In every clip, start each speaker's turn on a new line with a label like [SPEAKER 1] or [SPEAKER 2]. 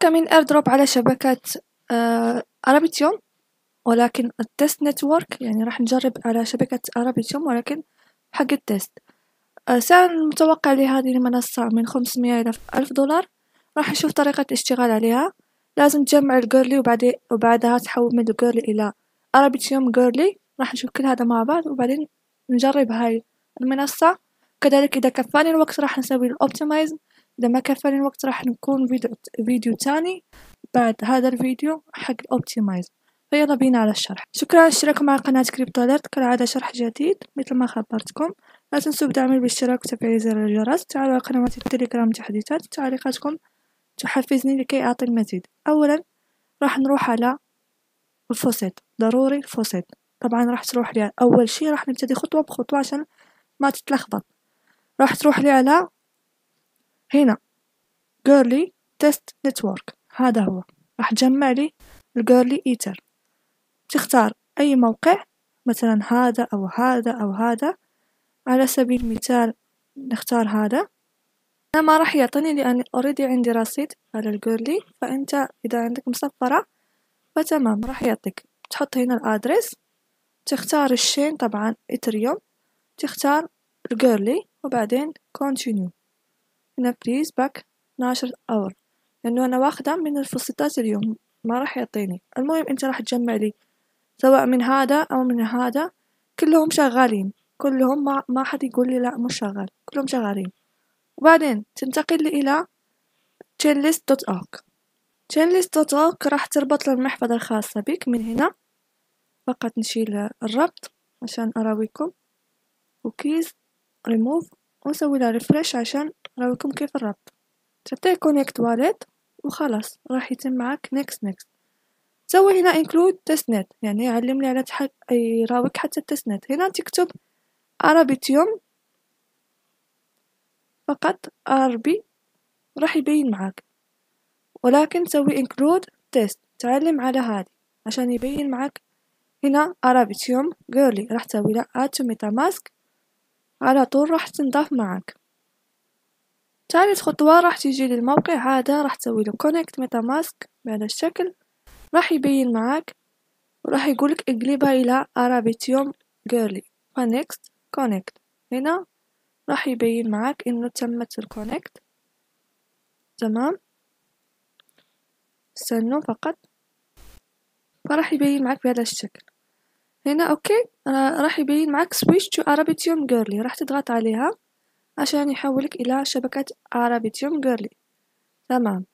[SPEAKER 1] كمين airdrop على شبكة Arbitrum ولكن ال test network يعني راح نجرب على شبكة Arbitrum ولكن حق ال test. سعر المتوقع لهذه المنصة من خمسمية إلى ألف دولار. راح نشوف طريقة الاشتغال عليها. لازم تجمع ال Goerli وبعدين وبعدها تحول من ال Goerli إلى Arbitrum Goerli. راح نشوف كل هذا مع بعض وبعدين نجرب هاي المنصة. كذلك إذا كفاني الوقت راح نسوي ال optimize إذا ما كفاني الوقت راح نكون فيديو, فيديو تاني بعد هذا الفيديو حق ال optimize فيلا بينا على الشرح. شكرا على اشتراككم مع قناة Crypto Alert كالعادة شرح جديد مثل ما خبرتكم. لا تنسوا بدعمي بالاشتراك وتفعيل زر الجرس. تعالوا على قنوات التليجرام تحديثات. تعليقاتكم تحفزني لكي أعطي المزيد. أولا راح نروح على ال faucet ضروري ال faucet طبعا راح تروح لي أول شي راح نبتدي خطوة بخطوة عشان ما تتلخبط. راح تروح لي على هنا. Goerli test network هذا هو. راح تجمع لي ال Goerli Ether تختار أي موقع مثلا هذا أو هذا أو هذا. على سبيل المثال نختار هذا. أنا ما راح يعطيني لأني already عندي رصيد على ال Goerli فأنت إذا عندك مصفرة فتمام راح يعطيك. تحط هنا ال address. تختار ال chain طبعا Ethereum تختار ال Goerli وبعدين continue. Please back 12 hour لأنه أنا واخده من ال faucet اليوم ما راح يعطيني. المهم أنت راح تجمع لي سواء من هذا أو من هذا كلهم شغالين. كلهم ما, ما حد يقول لي لا مش شغال. كلهم شغالين. وبعدين تنتقل لي إلى chainlist.org chainlist.org راح تربط المحفظة الخاصة بك من هنا. فقط نشيل الربط عشان أراويكم. وكيز ريموف ونسوي لها refresh عشان أراويكم كيف الربط. تعطيه connect wallet وخلاص راح يتم معك next next سوي هنا include testnet يعني يعلم لي على تحك يراويك حتى ال testnet هنا تكتب Arbitrum فقط اربي راح يبين معك ولكن سوي include test تعلم على هذه عشان يبين معك هنا Arbitrum Goerli راح تسوي له add to MetaMask على طول راح تنضاف معك ثالث خطوة راح تيجي للموقع هذا راح تسوي له connect MetaMask بهذا الشكل. راح يبين معك وراح يقولك اقلبها إلى Arbitrum Goerli ف next connect. هنا راح يبين معك إنه تمت ال connect تمام؟ استنوا فقط. فراح يبين معك بهذا الشكل. هنا okay؟ راح يبين معك switch to Arbitrum Goerli. راح تضغط عليها. عشان يحولك إلى شبكة Arbitrum Goerli. تمام.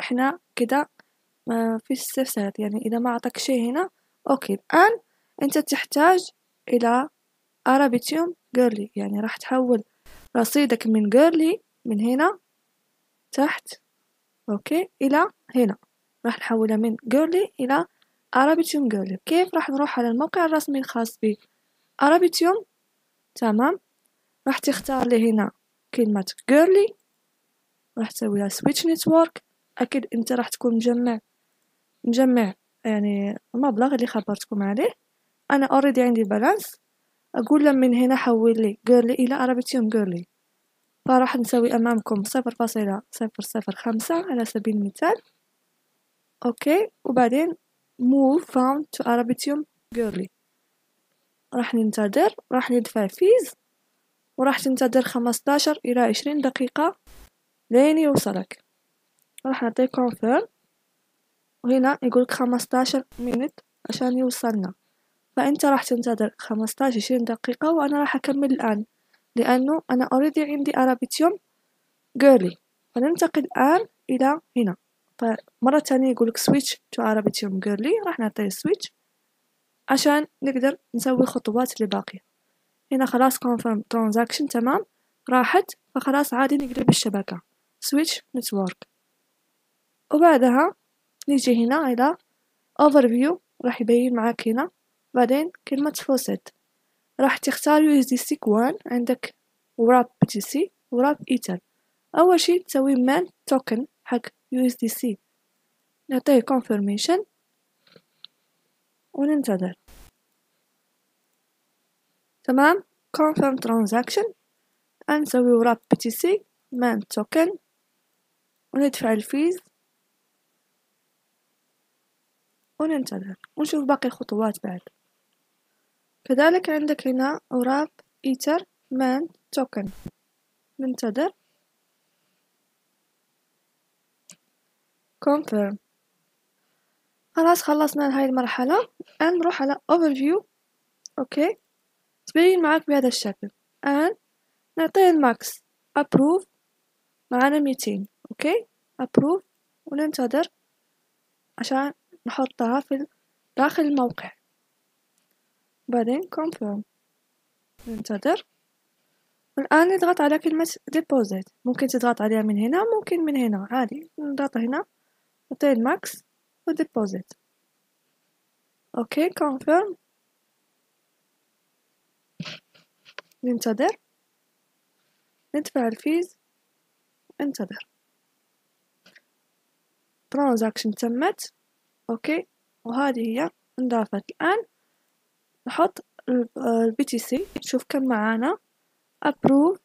[SPEAKER 1] إحنا كده في استفسار يعني إذا ما أعطاك شيء هنا okay. الآن أنت تحتاج إلى Arbitrum Goerli يعني راح تحول رصيدك من Goerli من هنا تحت okay إلى هنا. راح نحوله من Goerli إلى Arbitrum Goerli كيف راح نروح على الموقع الرسمي الخاص ب Arbitrum تمام. راح تختار لي هنا كلمة Goerli راح تسوي لها switch network أكيد أنت راح تكون مجمع مجمع يعني المبلغ اللي خبرتكم عليه. أنا already عندي balance أقول له من هنا حول لي Goerli إلى Arbitrum Goerli فراح نسوي أمامكم صفر فاصلة صفر صفر خمسة على سبيل المثال. okay. وبعدين move fund to Arbitrum Goerli. راح ننتظر راح ندفع fees وراح تنتظر خمستاشر إلى عشرين دقيقة لين يوصلك. راح نعطيه confirm. وهنا يقولك خمستاشر minute عشان يوصلنا. فأنت راح تنتظر خمستاشر عشرين دقيقة وأنا راح أكمل الآن لأنه أنا already عندي Arbitrum Goerli فننتقل الآن إلى هنا. فمرة تانية يقولك switch to Arbitrum Goerli. راح نعطيه switch عشان نقدر نسوي الخطوات اللي باقية. هنا خلاص confirm transaction تمام؟ راحت فخلاص عادي نقلب الشبكة. Switch network. وبعدها نيجي هنا إلى overview راح يبين معاك هنا. بعدين كلمة faucet راح تختار USDC كوان عندك وراب BTC وراب إيتر أول شي تسوي man token حق USDC نعطيه confirmation. وننتظر. تمام؟ Confirm transaction. نسوي وراب BTC man token. وندفع الفيز وننتظر. ونشوف باقي الخطوات بعد. كذلك عندك هنا وراب إيتر مان توكن ننتظر. Confirm. خلاص خلصنا هاي المرحلة. نروح على overview. أوكي تبين معك بهذا الشكل. الآن نعطيه ال max. Approve معانا ميتين أوكي؟ Approve وننتظر عشان نحطها في داخل الموقع. بعدين confirm. ننتظر. الآن نضغط على كلمة deposit. ممكن تضغط عليها من هنا ممكن من هنا. عادي نضغط هنا نعطيه ال max و deposit. أوكي confirm. ننتظر. ندفع ال fees. انتظر transaction تمت. أوكي. وهذه هي انضافت الآن نحط ال BTC نشوف كم معانا. Approve.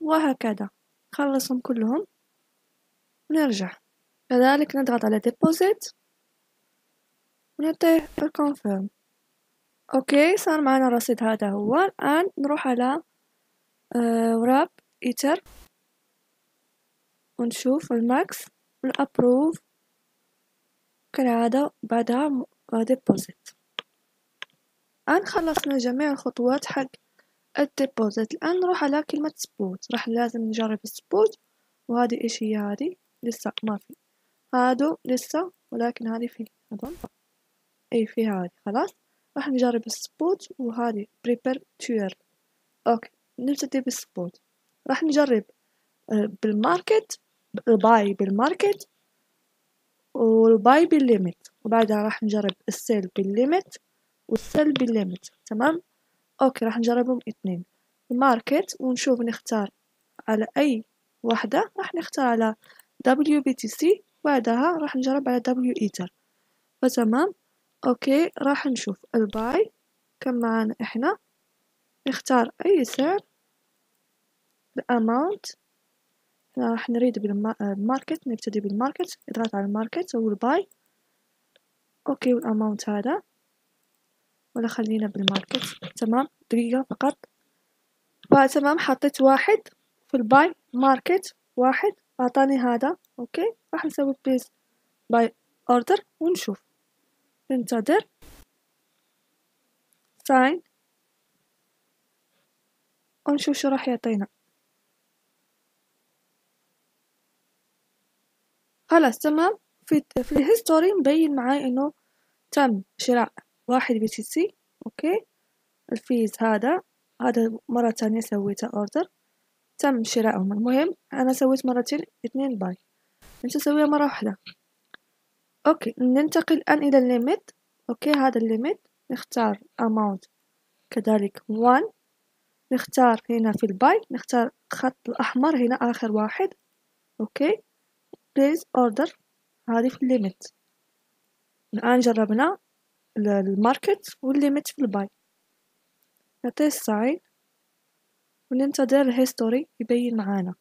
[SPEAKER 1] وهكذا. نخلصهم كلهم. ونرجع كذلك نضغط على deposit. ونعطيه ال confirm أوكي صار معنا الرصيد هذا هو. الآن نروح على wrapped Ether ونشوف ال max. وال approve كالعادة بعدها ديبوزيت الآن خلصنا جميع الخطوات حق الديبوزيت الآن نروح على كلمة سبوت راح لازم نجرب السبوت وهذه إيش هي هذه؟ لسه ما في. هادو لسه ولكن هذه في أظن اي في هذه. خلاص؟ راح نجرب السبوت وهذه بريبر تير أوكي نبتدي بالسبوت. راح نجرب آه، بالماركت الباي بالماركت والباي بالليمت وبعدها راح نجرب السيل بالليمت والسيل بالليمت تمام؟ أوكي راح نجربهم اثنين. ال market ونشوف نختار على أي واحدة راح نختار على WBTC بعدها راح نجرب على W Ether. فتمام؟ أوكي راح نشوف. ال buy كم معانا إحنا؟ نختار أي سعر. ال amount إحنا راح نريد بال market نبتدي بال market. اضغط على ال market أو ال buy أوكي وال amount هذا. ولا خلينا بال market. تمام دقيقة فقط. فتمام حطيت واحد. في ال buy market واحد. أعطاني هذا. أوكي راح نسوي place buy order ونشوف. ننتظر sign ونشوف شو راح يعطينا. خلاص تمام. في في ال history مبين معاي إنه تم شراء واحد BTC أوكي؟ ال fees هذا هذا مرة تانية سويته order تم شرائهم المهم أنا سويت مرتين اثنين buy. أنت تسويها مرة واحدة. أوكي ننتقل الآن إلى ال limit أوكي هذا ال limit نختار amount كذلك 1 نختار هنا في ال buy. نختار خط الأحمر هنا آخر واحد. أوكي. Place order. هذه في ال limit الآن جربنا ال market وال limit في ال buy. نعطيه ال sign وننتظر ال history يبين معانا.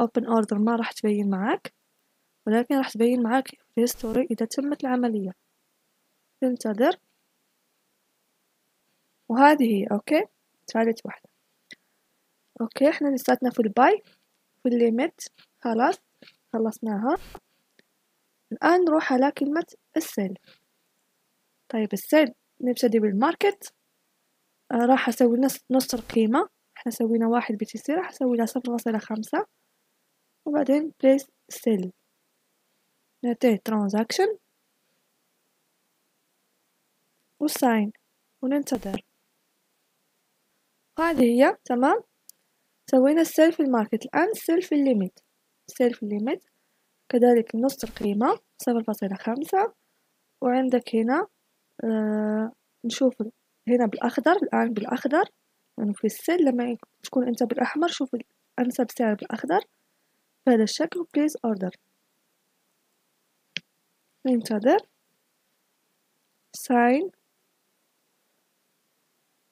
[SPEAKER 1] open order ما راح تبين معاك. ولكن راح تبين معاك ال history إذا تمت العملية. ننتظر وهذه هي أوكي؟ ثالث واحدة. أوكي إحنا لساتنا في ال buy في ال limit خلاص خلصناها. الآن نروح على كلمة ال sell. طيب ال sell. نبتدي بال market آه راح أسوي نص, نص القيمة إحنا سوينا واحد BTC راح أسوي لها صفر فاصلة خمسة. وبعدين place sell نعطيه transaction وال sign وننتظر هذه هي تمام سوينا ال sell في ال market الآن السيل في الليميت السيل في الليميت كذلك نص القيمة. صفر فاصلة خمسة. وعندك هنا آه نشوف هنا بالأخضر الآن بالأخضر. يعني في ال sell لما تكون أنت بالأحمر شوف أنسب سعر بالأخضر. بهذا الشكل place order ننتظر sign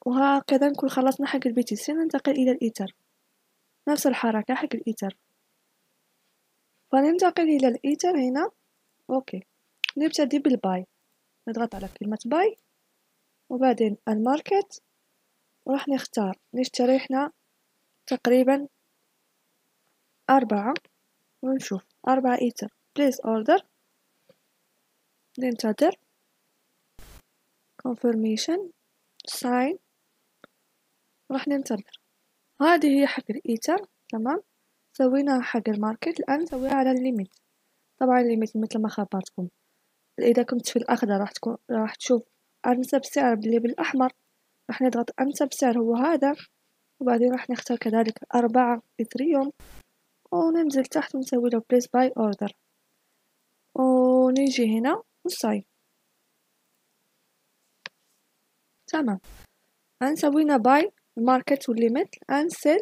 [SPEAKER 1] وهكذا نكون خلصنا حق ال BTC ننتقل إلى الإيتر نفس الحركة حق الإيتر فننتقل إلى الإيتر هنا. أوكي. نبتدي بال buy نضغط على كلمة buy وبعدين ال market وراح نختار. نشتري إحنا تقريبا أربعة. ونشوف. أربعة Ether place order ننتظر confirmation. Sign. راح ننتظر. هذه هي حق الإيتر. تمام؟ سويناها حق ال market. الآن نسويها على ال limit طبعا ال limit مثل ما خبرتكم. إذا كنت في الأخضر راح تكون راح تشوف أنسب سعر اللي بالأحمر راح نضغط أنسب سعر هو هذا. وبعدين راح نختار كذلك أربعة Ethereum وننزل تحت ونسوي له place buy order ونيجي هنا. وال sign تمام هنسوينا buy ال market وال limit الآن sell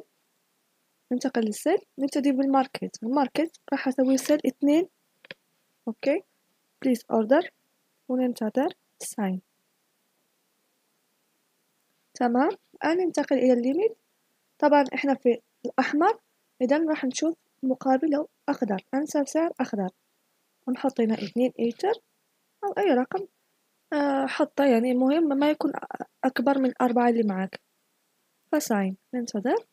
[SPEAKER 1] ننتقل لل sell نبتدي بال market ال market راح أسوي sell اثنين أوكي place order وننتظر sign تمام الآن ننتقل إلى ال limit طبعا إحنا في الأحمر إذا راح نشوف مقابله أخضر أنسب سعر أخضر ونحط هنا اثنين إيتر أو أي رقم. آه، حطة يعني المهم ما يكون أكبر من الأربعة اللي معك ف sign ننتظر.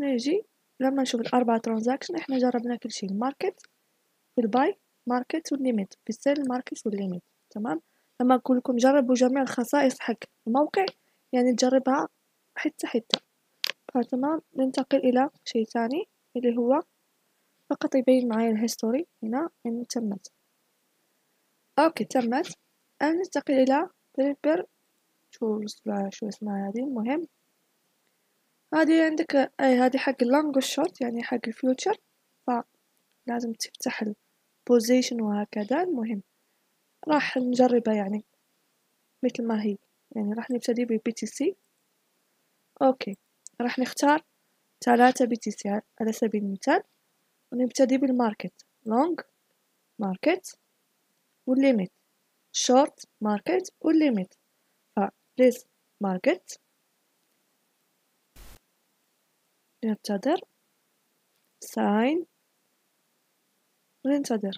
[SPEAKER 1] نيجي لما نشوف الأربعة transaction إحنا جربنا كل شيء. الماركت في الباي ماركت والليميت. في السيل ماركت والليميت. تمام؟ لما أقول لكم جربوا جميع الخصائص حق الموقع يعني تجربها حتة حتة. فتمام؟ ننتقل إلى شيء ثاني اللي هو فقط يبين معي ال history هنا إن تمت. أوكي تمت. الآن ننتقل إلى perpetuals شو اسمها هذه؟ المهم. هذه عندك أي هذه حق ال long وال short يعني حق ال future فلازم تفتح ال position وهكذا. المهم راح نجربها يعني مثل ما هي. يعني راح نبتدي ب BTC أوكي راح نختار ثلاثة BTC على سبيل المثال. ونبتدي بالماركت لونج ماركت والليميت شورت ماركت والليميت فبليز ماركت ننتظر ساين وننتظر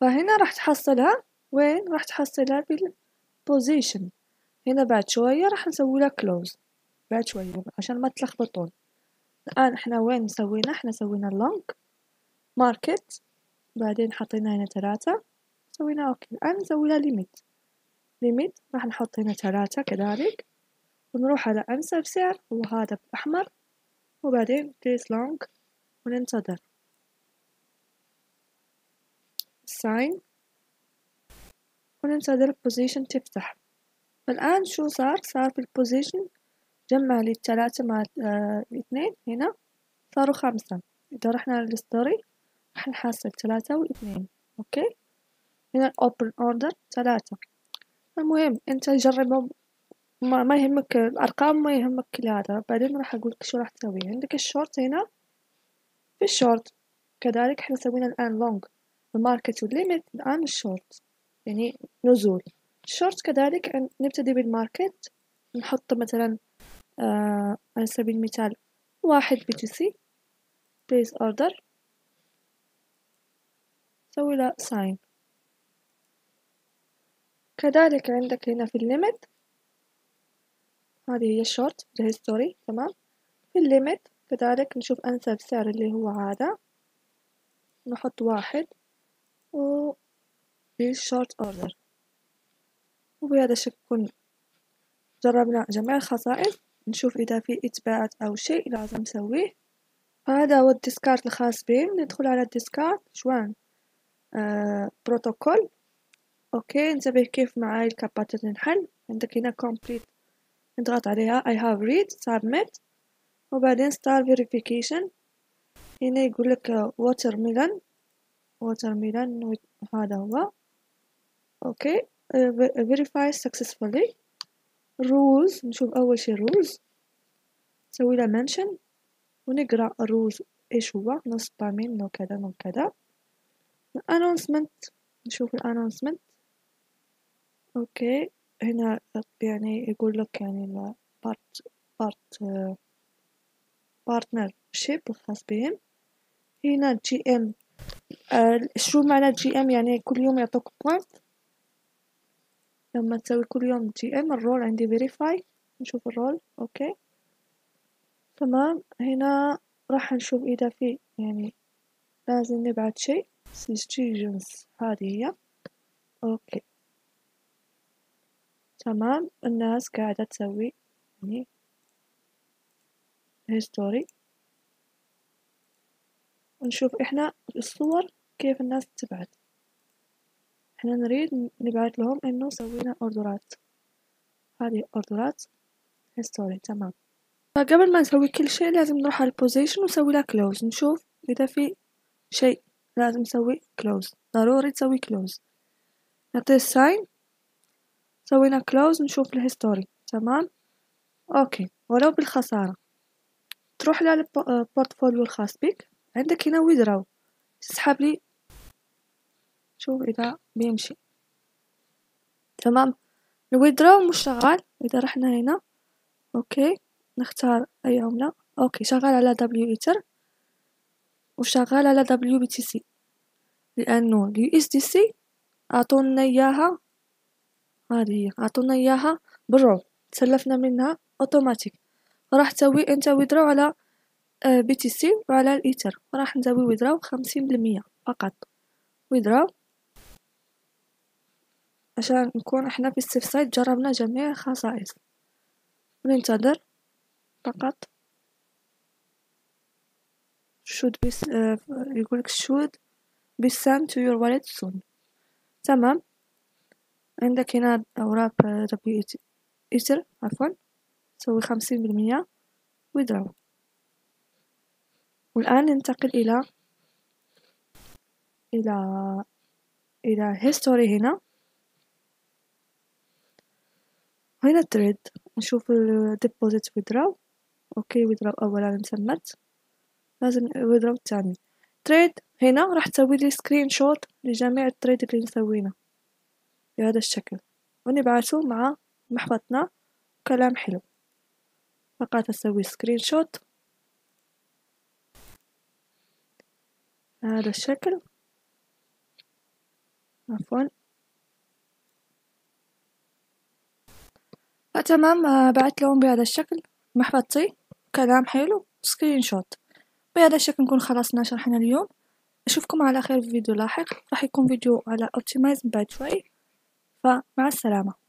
[SPEAKER 1] فهنا راح تحصلها وين راح تحصلها بال position هنا بعد شوية راح نسوي لها close بعد شوية عشان ما تلخبطون الآن إحنا وين سوينا إحنا سوينا ال long market بعدين حطينا هنا ثلاثة سوينا أوكي. الآن نسوي لها limit limit راح نحط هنا ثلاثة كذلك. ونروح على أنسب سعر وهذا بالأحمر وبعدين place long وننتظر. sign وننتظر ال position تفتح. فالآن شو صار؟ صار في ال position جمع لي الثلاثة مع آه، الاثنين هنا. صاروا خمسة. إذا رحنا لل history راح نحصل ثلاثة واثنين. أوكي؟ هنا ال open order ثلاثة. المهم أنت جرب ما, يهمك الأرقام ما يهمك كل هذا. بعدين راح أقولك شو راح تسوي. عندك الشورت هنا؟ في الشورت. كذلك إحنا سوينا الآن long ال market وال limit الآن الشورت. يعني نزول. الشورت كذلك نبتدي بال market نحط مثلا آه على سبيل المثال واحد BTC place order سوي له sign كذلك عندك هنا في ال limit هذه هي ال short ال history تمام؟ في الليمت كذلك نشوف أنسب سعر اللي هو هذا. نحط واحد و بالشورت اوردر وبهذا الشكل جربنا جميع الخصائص. نشوف إذا في إثبات أو شيء لازم نسويه. فهذا هو الديسكارت الخاص بهم ندخل على الديسكارت شوان؟ آه بروتوكول أوكي انتبه كيف معاي الكابات نحل عندك هنا كومبليت نضغط عليها. I have read submit. وبعدين ستار فيريفيكيشن هنا يقول لك ووتر ميلان ووتر ميلان هذا هو. أوكي. فيريفاي سكسسفولي رولز نشوف أول شي رولز نسوي له منشن ونقرأ الرولز إيش هو؟ نص بامين نو كذا نو كذا. الانونسمنت نشوف الانونسمنت أوكي. هنا يعني يقول لك يعني part part partnership الخاص بهم هنا GM شو معنى GM يعني كل يوم يعطوك point لما تسوي كل يوم GM ال role عندي verify نشوف ال role أوكي. تمام. هنا راح نشوف إذا في يعني لازم نبعت شيء. Suggestions. هذه هي. أوكي. تمام. الناس قاعدة تسوي يعني history ونشوف إحنا الصور كيف الناس تبعت إحنا نريد نبعت لهم إنه سوينا orderات هذه orderات history تمام. فقبل ما نسوي كل شيء لازم نروح على ال position ونسوي له close نشوف إذا في شيء لازم نسوي close ضروري تسوي close نعطيه ال sign سوينا close نشوف ال history تمام؟ أوكي. ولو بالخسارة. تروح لل portfolio الخاص بك. عندك هنا withdraw تسحب لي. شوف إذا بيمشي. تمام؟ ال withdraw مش شغال. إذا رحنا هنا. أوكي. نختار أي عملة. OK. شغال على W Ether وشغال على WBTC لأنه ال USDC أعطونا إياها. هذه هي أعطونا إياها borrow. تسلفنا منها أوتوماتيك راح تسوي أنت withdraw على BTC وعلى الإيتر. راح نسوي withdraw خمسين بالمية فقط. withdraw عشان نكون إحنا في ال safe side جربنا جميع الخصائص. وننتظر فقط. should be uh, يقولك should be sent to your wallet soon. تمام. عندك هنا أوراق دبليو إيتر عفوا. تسوي خمسين بالمية withdraw والآن ننتقل إلى إلى إلى history هنا. هنا trade نشوف ال deposit withdraw. OK withdraw أولا مسمت لازم withdraw الثاني. trade هنا راح تسوي لي screenshot لجميع ال trade اللي نسوينه بهذا الشكل. ونبعثه مع محفظتنا. كلام حلو. فقط أسوي screenshot هذا الشكل. عفوا. فتمام آه، بعت لهم بهذا الشكل. محفظتي. كلام حلو. screenshot بهذا الشكل نكون خلصنا شرحنا اليوم. أشوفكم على خير في فيديو لاحق. راح يكون فيديو على optimize بعد شوي. فمع السلامة.